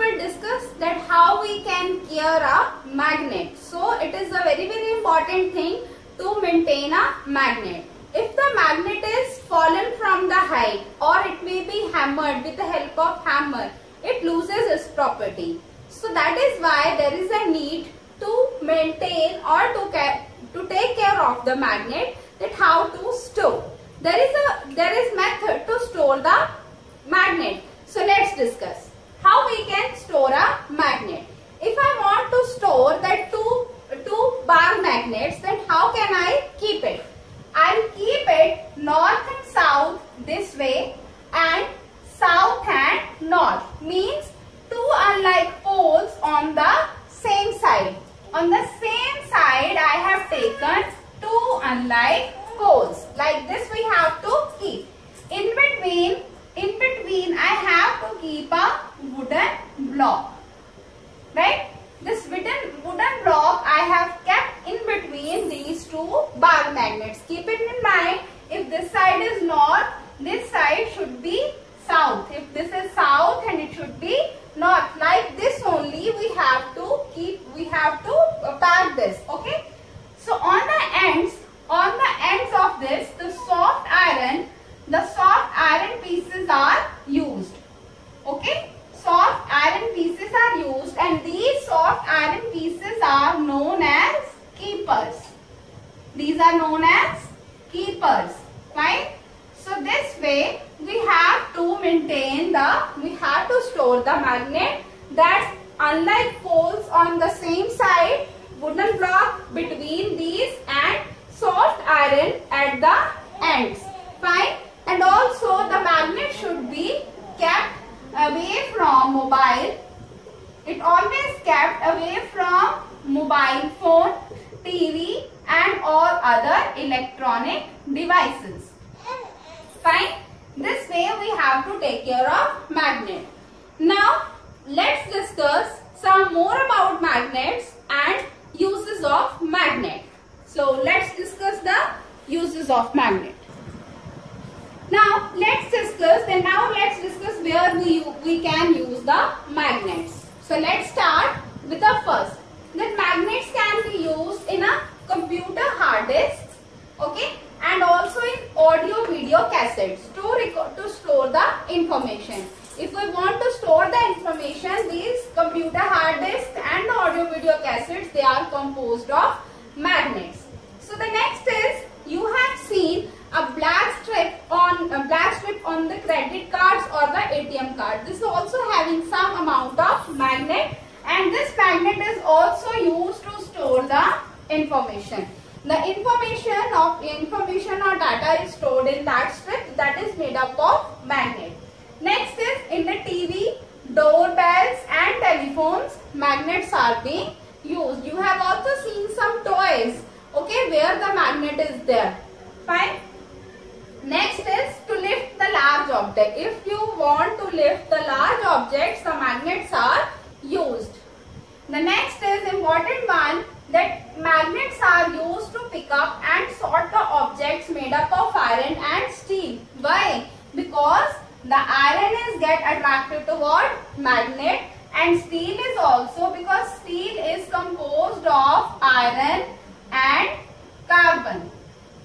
will discuss that how we can care a magnet. So it is a very very important thing to maintain a magnet. If the magnet is fallen from the height or it may be hammered with the help of hammer, it loses its property. So that is why there is a need to maintain or to, to take care of the magnet that how to store. There is a there is method to store the magnet. So let's discuss how we can store a magnet. If I want to store that two two bar magnets then how can I keep it? I'll keep it north and south this way and south and north means two unlike poles on the same side. On the same side I have taken two unlike poles. Like this we have to keep. In between, in between I have to keep a wooden block. Right? This wooden, wooden block I have kept in between these two bar magnets. Keep it in mind, if this side is north, this side should be south. If this is south and it should be north. Like this only we have to keep, we have to pack this. Okay. So on the ends, on the ends of this, the soft iron, the soft iron pieces are used. Okay soft iron pieces are used and these soft iron pieces are known as keepers. These are known as keepers. Right? So this way we have to maintain the, we have to store the magnet that unlike poles on the same side, wooden block between these and soft iron at the ends. Fine? And also the magnet should be kept away from mobile. It always kept away from mobile phone, TV and all other electronic devices. Fine. This way we have to take care of magnet. Now let's discuss some more about magnets and uses of magnet. So let's discuss the uses of magnet. Now let's discuss and now let's discuss where we, we can use the magnets. So let's start with the first. That magnets can be used in a computer hard disk okay and also in audio video cassettes to, record, to store the information. If we want to store the information these computer hard disks and audio video cassettes they are composed of magnets. So the next is you have seen a black strip on a black strip on the credit cards or the ATM card. This is also having some amount of magnet and this magnet is also used to store the information. The information of information or data is stored in that strip that is made up of magnet. Next is in the TV, doorbells and telephones magnets are being used. You have also seen some toys okay where the magnet is there. Fine. Next is to lift the large object. If you want to lift the large objects, the magnets are used. The next is important one that magnets are used to pick up and sort the objects made up of iron and steel. Why? Because the iron is get attracted toward magnet and steel is also because steel is composed of iron and carbon.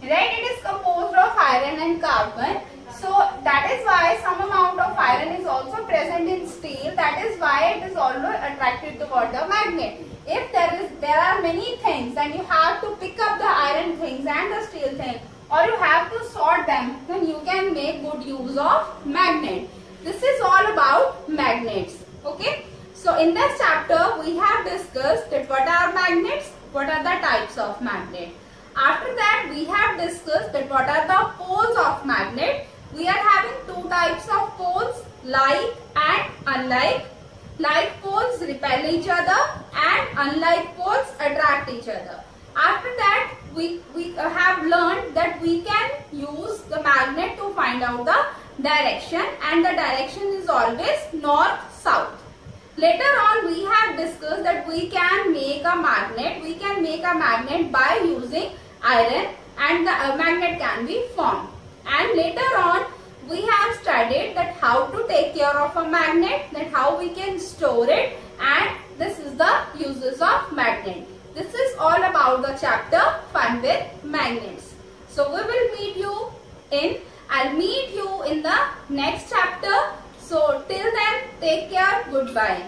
Right? It is composed of iron and carbon. So that is why some amount of iron is also present in steel. That is why it is also attracted toward the magnet if there is there are many things and you have to pick up the iron things and the steel thing or you have to sort them then you can make good use of magnet this is all about magnets okay so in this chapter we have discussed that what are magnets what are the types of magnet after that, we have discussed that what are the poles of magnet. We are having two types of poles, like and unlike. Like poles repel each other unlike poles attract each other. After that, we, we have learned that we can use the magnet to find out the direction and the direction is always north-south. Later on we have discussed that we can make a magnet, we can make a magnet by using iron and the uh, magnet can be formed. And later on we have studied that how to take care of a magnet, that how we can store it and the uses of magnet. This is all about the chapter fun with magnets. So we will meet you in, I'll meet you in the next chapter. So till then take care, goodbye.